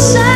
deixar.